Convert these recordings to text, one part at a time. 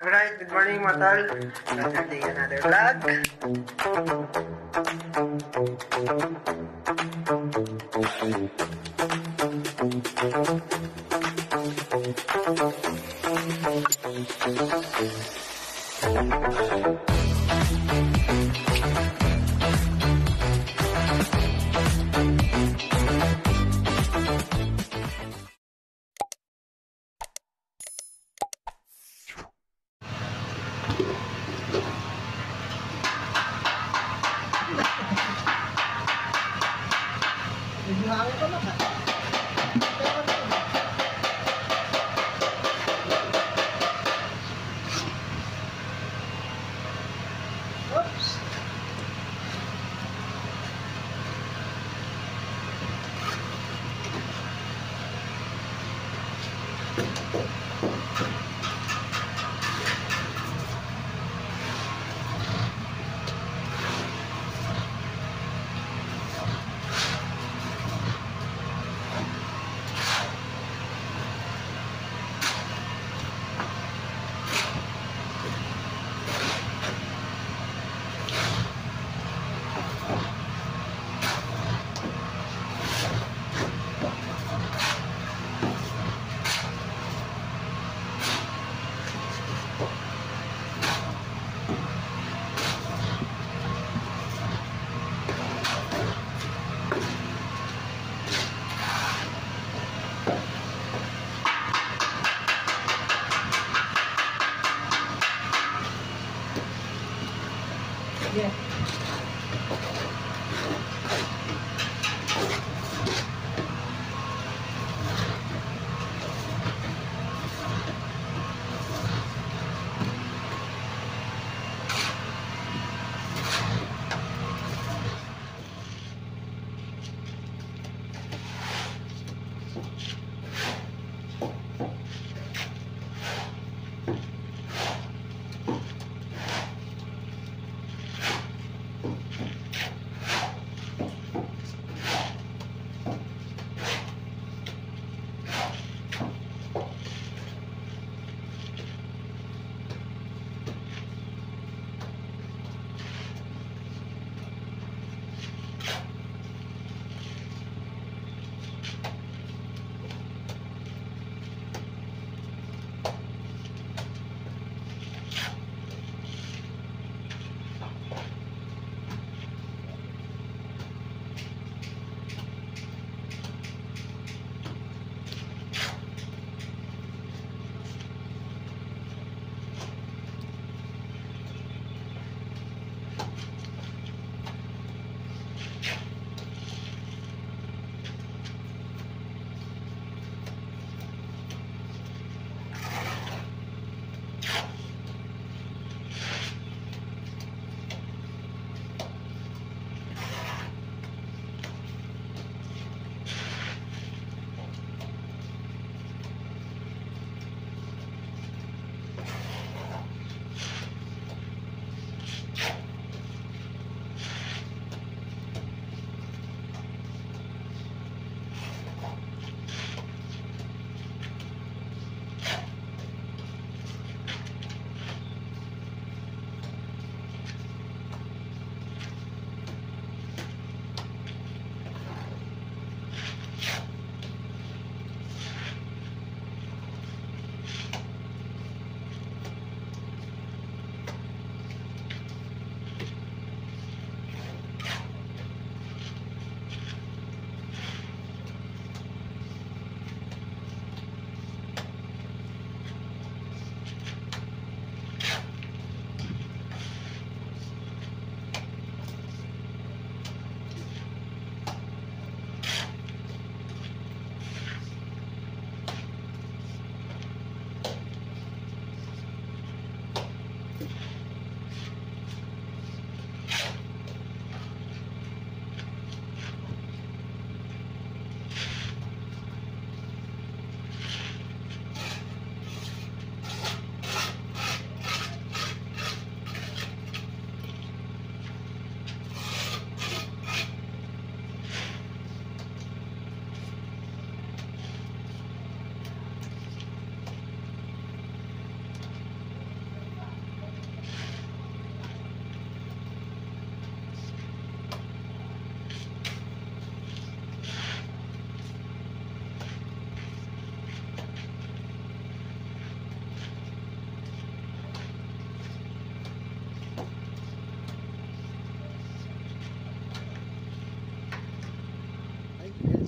Alright, good morning mga. Another day, another vlog.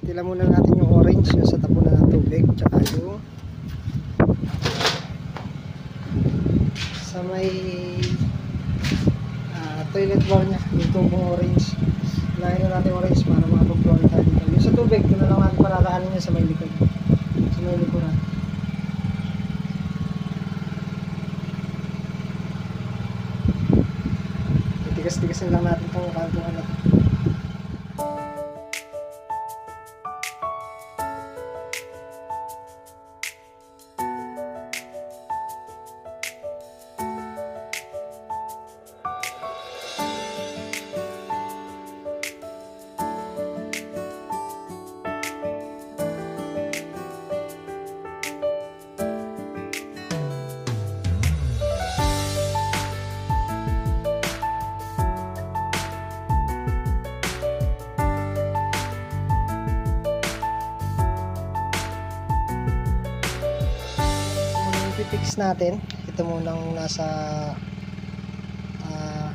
Tila muna natin yung orange yung sa tapunan ng tubig. Tsaka yung sa may ah, toilet bowl niya. Yung tubong orange. Lain na natin orange para makapag-floor tayo. Yung sa tubig, doon na lang natin palataanin niya sa may likod. Sa may likuran. Tigas-tigasin lang natin itong kantungan na ipipix natin, ito munang nasa ah,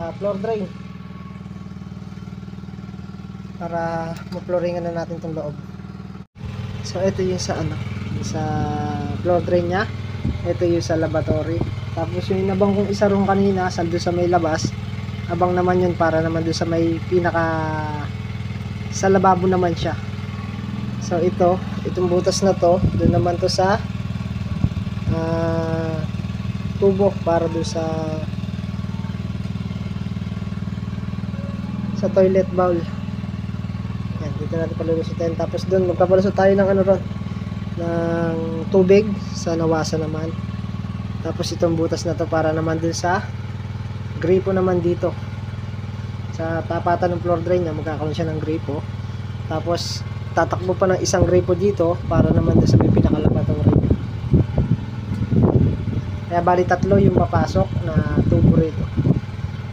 ah, floor drain para ma-flooringan na natin itong loob. So ito yung sa ano, sa floor drain niya. Ito yung sa lavatory. Tapos yung inabang kong isa ron kanina, sa doon sa may labas, abang naman yun para naman doon sa may pinaka sa lababo naman siya. So ito, itong butas na to, doon naman to sa tubo para doon sa sa toilet bowl. Yan, dito natin palulusutin. Tapos doon, magpapalusot tayo ng ano ron, ng tubig sa nawasa naman. Tapos itong butas na to para naman dun sa gripo naman dito. Sa tapatan ng floor drain niya, magkakaroon siya ng gripo. Tapos, tatakbo pa ng isang gripo dito para naman dun sa may pinakalabatory niya. Kaya bali tatlo yung papasok na tubo rito.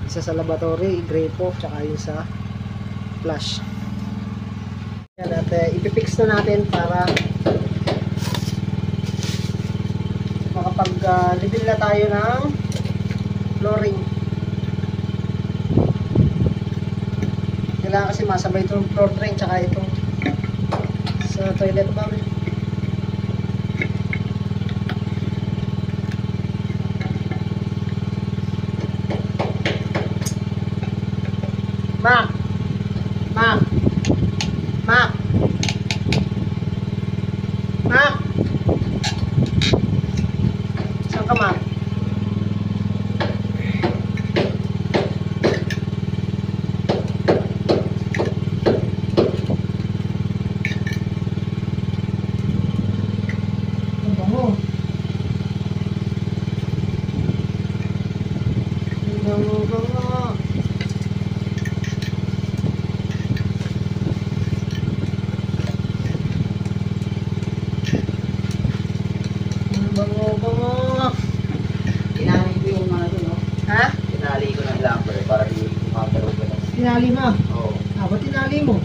Isa sa laboratory, gripo, tsaka yung sa flush. Yan, at uh, ipipix na natin para makapag-reveal na tayo ng flooring. Kailangan kasi masabay itong floor drain tsaka itong sa toilet bowl. Ang bango, bango. Tinali ko yung ano doon, no? Ha? Tinali ko ng lumber para di gumagalaw galaw Tinali mo. Oo. Ah, ba't tinali mo?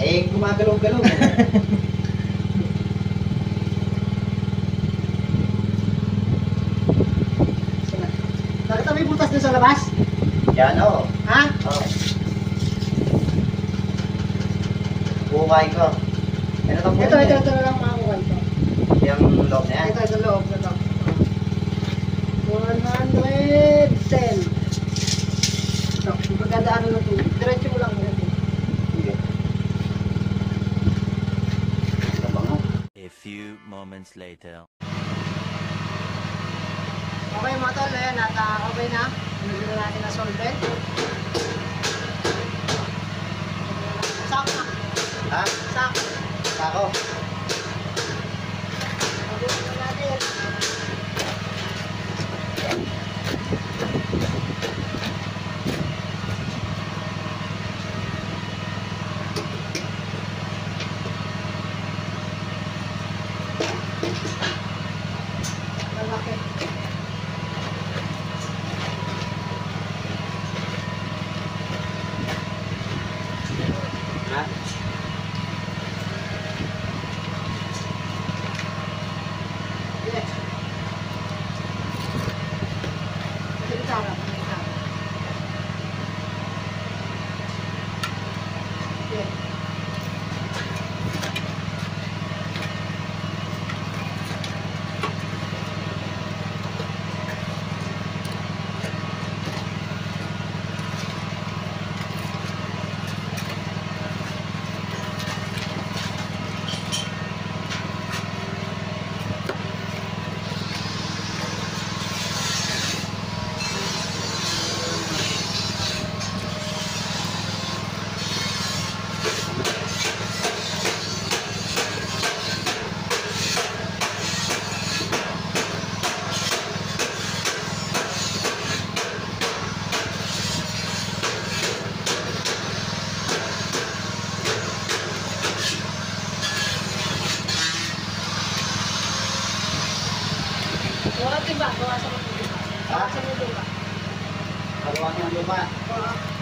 Eh, gumagalaw galaw Sina. Nakita mo yung butas doon sa labas? Yan, oo. Ha? Oo. Buhay ko. Ano to? Ito, ito, ito na lang makakuha ito. Yung loob na yan. Ito, ito, loob na loob. 110. Ito, pagkadaan na ito. Diretso mo lang. A few moments later. Okay mga tol, ayan, at uh, okay na. Nagyan na natin na solvent. Sak na. Ha? Sak. Ako? Pagawa niya ang lupa.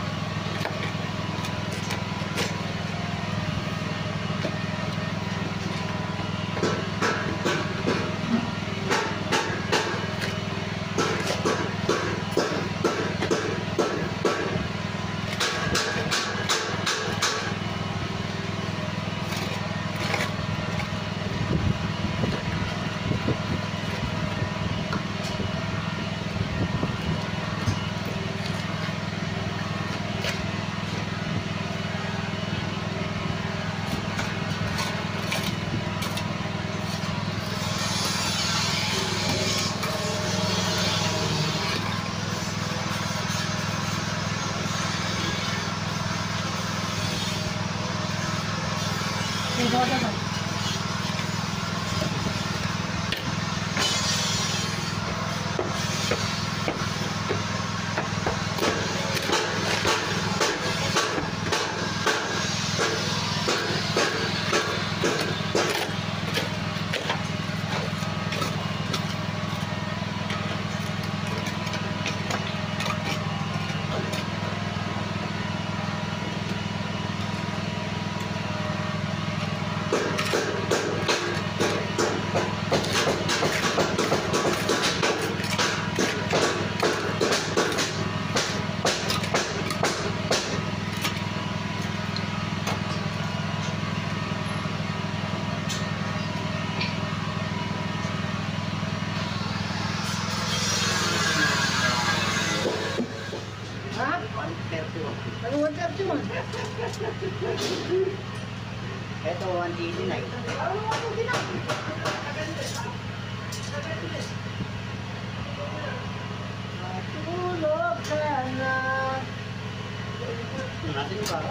Ano yung para?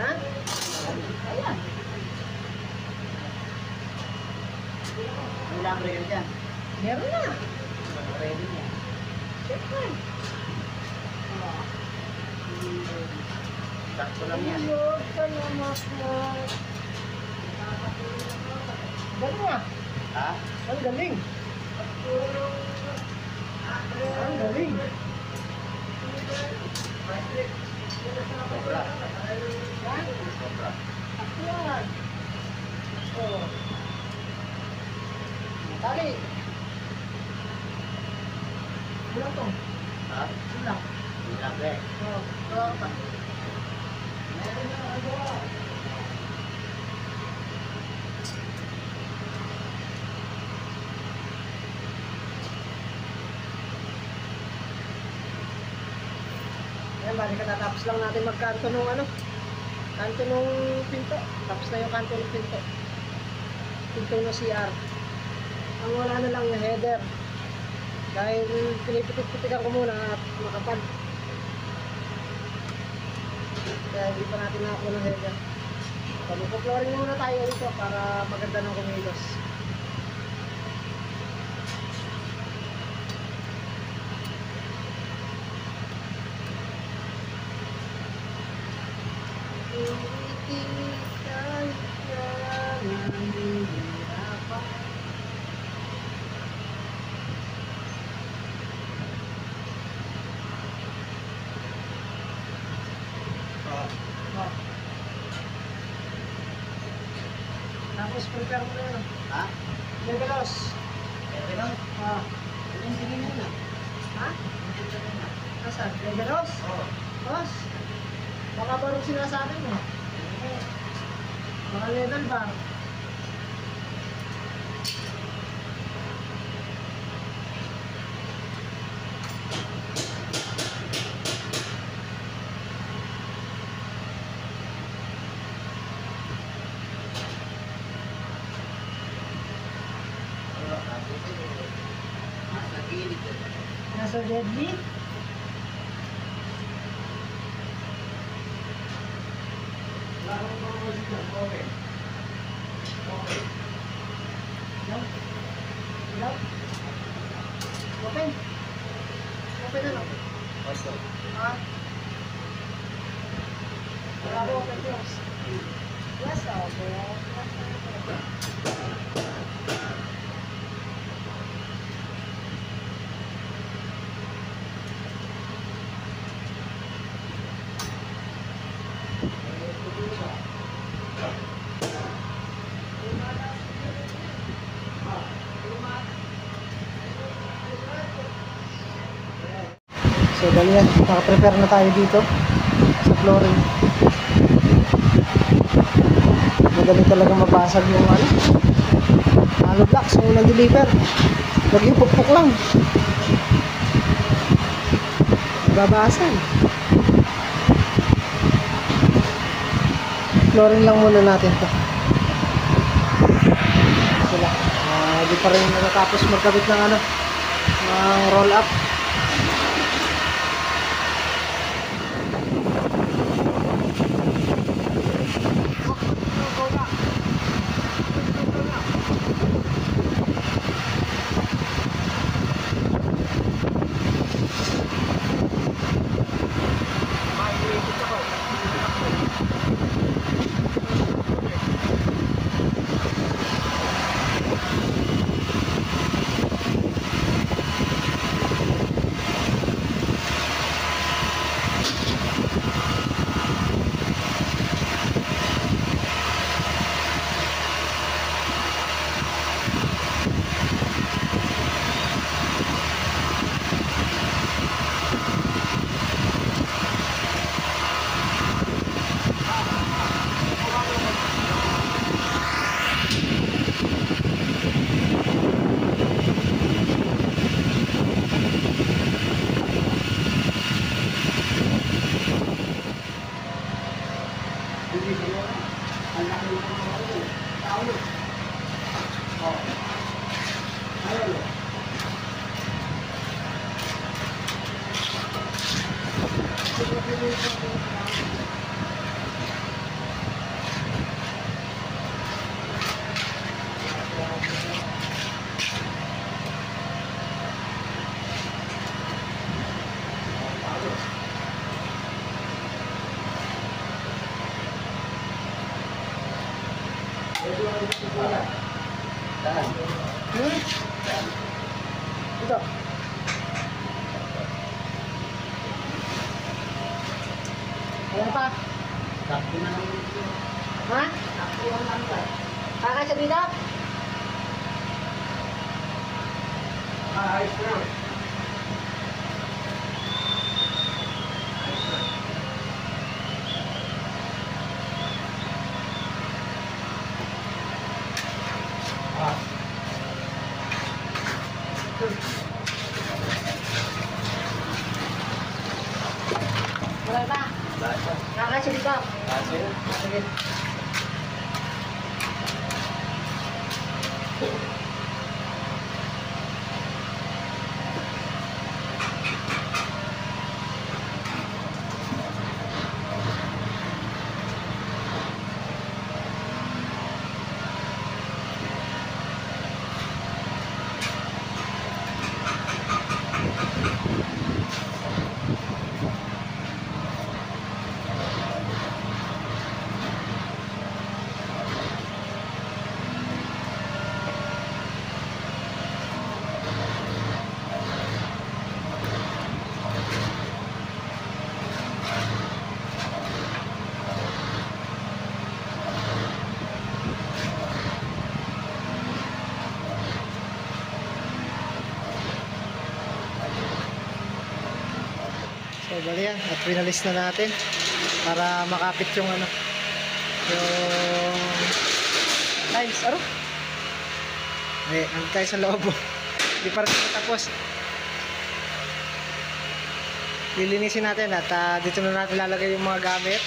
Ha? Ayan. Ang lambre ka dyan. Meron na. Pwede niya. Siyempre. Sakto lang yan. Tulog ka na. Galing ah. Ha? Ang galing. Ang galing. Sobra. Ha? Sobra. Yan. Oh. Tali. Bilang to. Ha? Bilang. Ang lambre. Oh, gawa pa. Ayan, bali katatapos lang natin magkanto nung ano, kanto nung pinto. Tapos na yung kanto ng pinto. Pinto ng CR. Ang wala na lang na header. Dahil pinipitik-pitikan ko muna at makapal. Kaya hindi pa natin nakakuha ng header. So, magpo-flooring muna tayo dito para maganda ng kumilos. Oh. Oh. Na yun. Ha? Levelos. Pwede lang. Ah. Yung tingin mo na. Ha? Yung tingin na. Asan? Levelos? Oo. Boss. Baka barong sinasabi mo. Baka level bar. Nasa deadly. Ilaw. Ilaw. Open. Open ano? Oito. Ha? Wala ko open close. Yes, open. So, dali yan. Naka-prepare na tayo dito sa flooring. Madali talaga mabasag yung ano. Hollow blocks yung nag-deliver. Huwag yung pukpuk lang. Babasag. Flooring lang muna natin to. Sila. Ah, di pa rin natapos magkabit ng ano, ng roll up. Ito. Wala pa. Ha? Kakasya dito? Wala pa. Kakasya dito. Sige. Bali yan. At pinalis na natin para makapit yung ano, yung tiles. Aro? Eh, ang tayo sa loob. Hindi pa rin tapos. Lilinisin natin at ah, dito na natin lalagay yung mga gamit.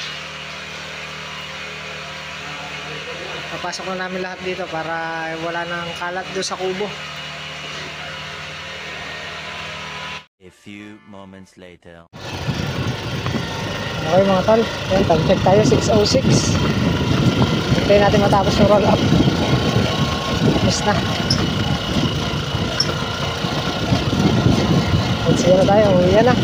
Papasok na namin lahat dito para wala nang kalat doon sa kubo. A few moments later. Okay mga tol, yan, time check tayo, 6.06. Hintayin natin matapos yung roll up. Miss na. At sige na ano tayo, uwi na.